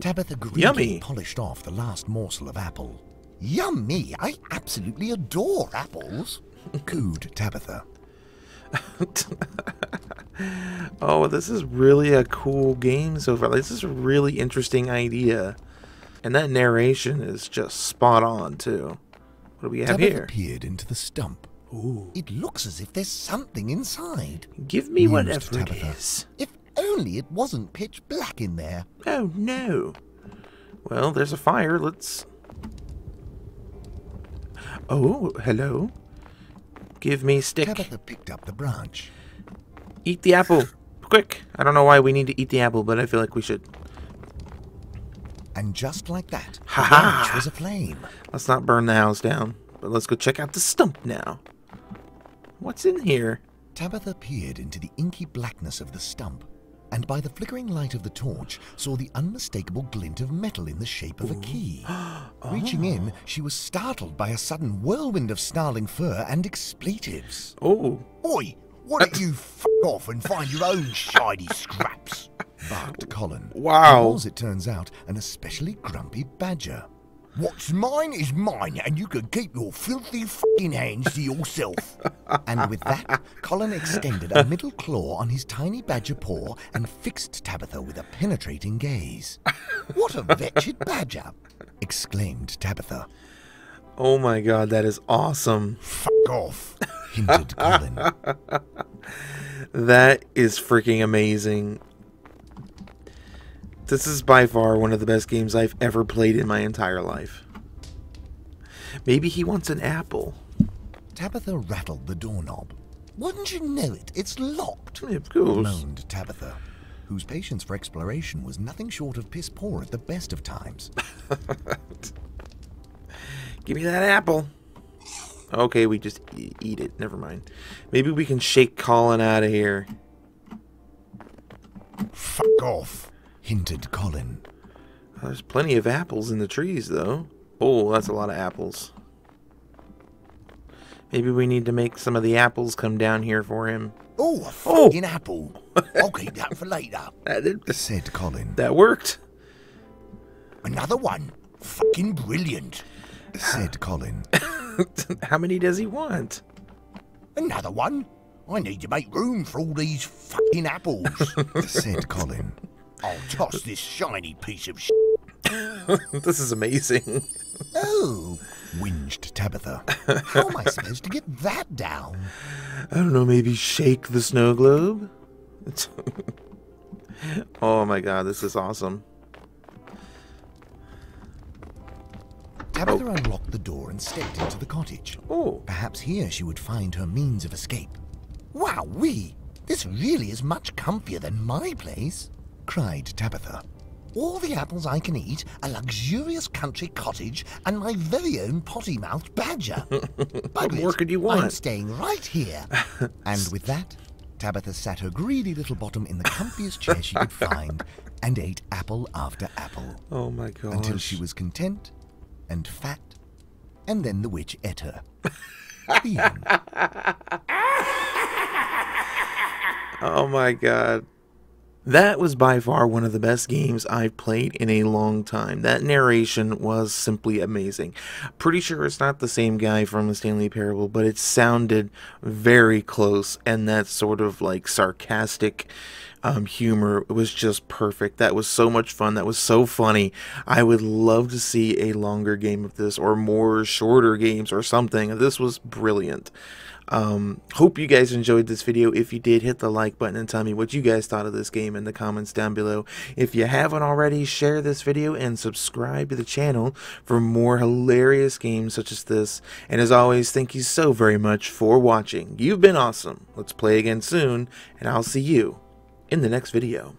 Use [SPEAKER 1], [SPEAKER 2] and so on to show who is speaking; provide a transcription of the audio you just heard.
[SPEAKER 1] Tabitha greedily
[SPEAKER 2] Yummy.
[SPEAKER 1] polished off the last morsel of apple. Yummy! I absolutely adore apples. Cooed Tabitha.
[SPEAKER 2] Oh, this is really a cool game so far. This is a really interesting idea. And that narration is just spot on, too. What do we have
[SPEAKER 1] Tabitha
[SPEAKER 2] here?
[SPEAKER 1] peered into the stump.
[SPEAKER 2] Ooh.
[SPEAKER 1] It looks as if there's something inside.
[SPEAKER 2] Give me
[SPEAKER 1] Mused
[SPEAKER 2] whatever it
[SPEAKER 1] Tabitha.
[SPEAKER 2] is.
[SPEAKER 1] If only it wasn't pitch black in there.
[SPEAKER 2] Oh, no. Well, there's a fire. Let's... Oh, hello. Give me stick.
[SPEAKER 1] Tabitha picked up the branch.
[SPEAKER 2] Eat the apple. Quick. I don't know why we need to eat the apple, but I feel like we should.
[SPEAKER 1] And just like that, the
[SPEAKER 2] Ha-ha!
[SPEAKER 1] branch was aflame.
[SPEAKER 2] Let's not burn the house down. But let's go check out the stump now. What's in here?
[SPEAKER 1] Tabitha peered into the inky blackness of the stump, and by the flickering light of the torch saw the unmistakable glint of metal in the shape of a key. Oh. Reaching in, she was startled by a sudden whirlwind of snarling fur and expletives.
[SPEAKER 2] Oh,
[SPEAKER 1] Oi, why don't you f off and find your own shiny scraps? barked Colin.
[SPEAKER 2] Wow.
[SPEAKER 1] He was, it turns out, an especially grumpy badger. What's mine is mine, and you can keep your filthy f***ing hands to yourself. and with that, Colin extended a middle claw on his tiny badger paw and fixed Tabitha with a penetrating gaze. What a wretched badger! exclaimed Tabitha.
[SPEAKER 2] oh my god, that is awesome.
[SPEAKER 1] Fuck off, hinted Colin.
[SPEAKER 2] That is freaking amazing. This is by far one of the best games I've ever played in my entire life. Maybe he wants an apple.
[SPEAKER 1] Tabitha rattled the doorknob. Wouldn't you know it? It's locked.
[SPEAKER 2] Of course.
[SPEAKER 1] moaned Tabitha, whose patience for exploration was nothing short of piss poor at the best of times.
[SPEAKER 2] Give me that apple. Okay, we just e- eat it. Never mind. Maybe we can shake Colin out of here.
[SPEAKER 1] Fuck off, hinted Colin.
[SPEAKER 2] There's plenty of apples in the trees, though. Oh, that's a lot of apples. Maybe we need to make some of the apples come down here for him.
[SPEAKER 1] Oh, a
[SPEAKER 2] Oh.
[SPEAKER 1] fucking apple. I'll keep that for later,
[SPEAKER 2] That,
[SPEAKER 1] said Colin.
[SPEAKER 2] that worked.
[SPEAKER 1] Another one. Fucking brilliant, said Colin.
[SPEAKER 2] How many does he want?
[SPEAKER 1] Another one. I need to make room for all these fucking apples, said Colin. I'll toss this shiny piece of sh.
[SPEAKER 2] this is amazing.
[SPEAKER 1] Oh, whinged Tabitha. How am I supposed to get that down?
[SPEAKER 2] I don't know, maybe shake the snow globe? oh my god, this is awesome.
[SPEAKER 1] Tabitha oh. unlocked the door and stepped into the cottage.
[SPEAKER 2] Oh,
[SPEAKER 1] Perhaps here she would find her means of escape. Wow, wee! This really is much comfier than my place, cried Tabitha. All the apples I can eat, a luxurious country cottage, and my very own potty-mouthed badger.
[SPEAKER 2] what more could you want?
[SPEAKER 1] I'm staying right here. and with that, Tabitha sat her greedy little bottom in the comfiest chair she could find and ate apple after apple
[SPEAKER 2] Oh my god.
[SPEAKER 1] until she was content and fat, and then the witch ate her. the end.
[SPEAKER 2] Oh my god. That was by far one of the best games I've played in a long time. That narration was simply amazing. Pretty sure it's not the same guy from the Stanley Parable, but it sounded very close, and that sort of like sarcastic um, humor was just perfect. That was so much fun. That was so funny. I would love to see a longer game of this, or more shorter games, or something. This was brilliant. Um, hope you guys enjoyed this video. If you did, hit the like button and tell me what you guys thought of this game in the comments down below. If you haven't already, share this video and subscribe to the channel for more hilarious games such as this. And as always, thank you so very much for watching. You've been awesome. Let's play again soon, and I'll see you in the next video.